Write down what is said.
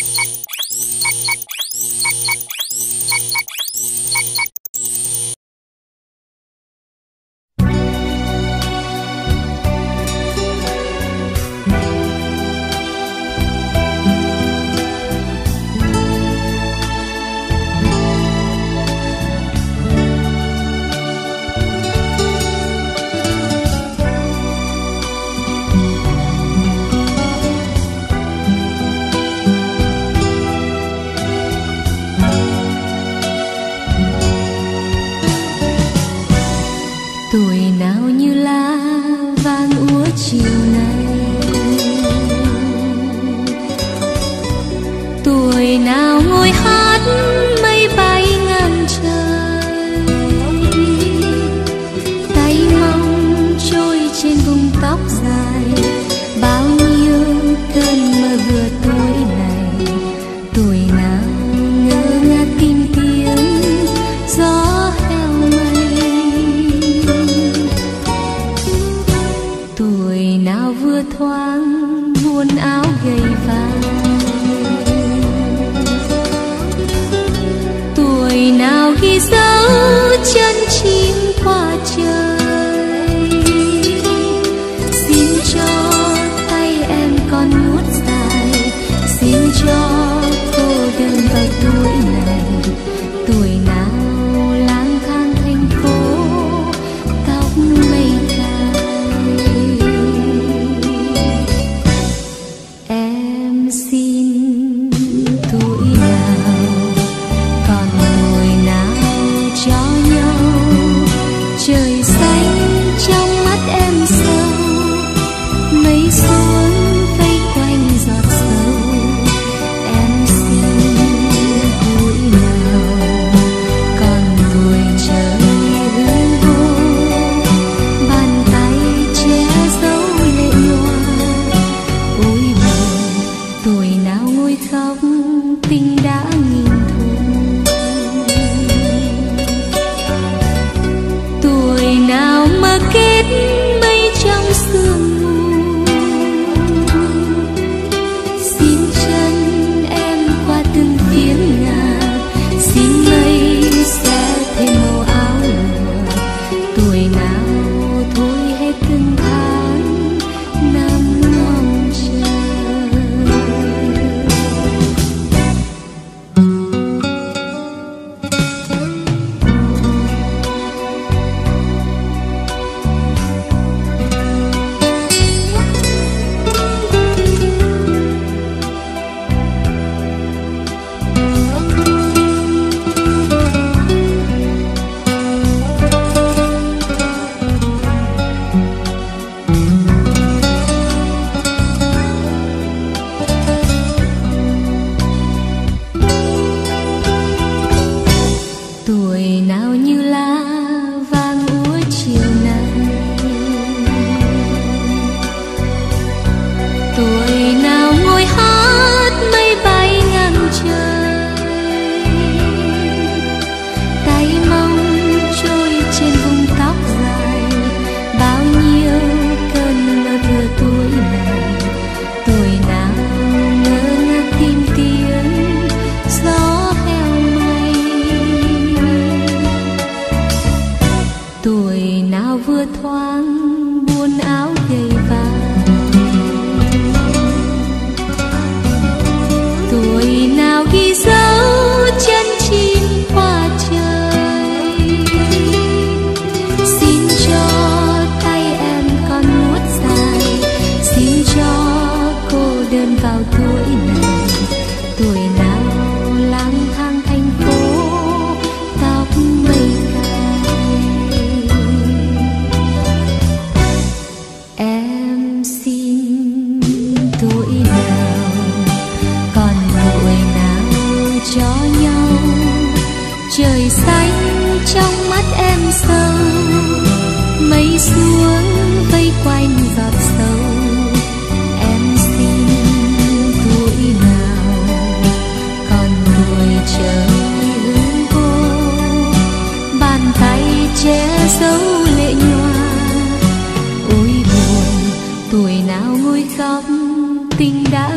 ハハハハ! vừa thoáng muôn áo gầy vàng. Tuổi nào ghi dấu chân chim qua trời. Xin cho tay em con nuốt dài, xin cho cô đơn vài tuổi tuổi nào như lá cho nhau. Trời xanh trong mắt em sâu, mây xuống vây quanh giọt sâu em xin tuổi nào, còn tuổi chờ hướng cô. Bàn tay che dấu lệ nhòa, ôi buồn, tuổi nào ngồi khóc, tình đã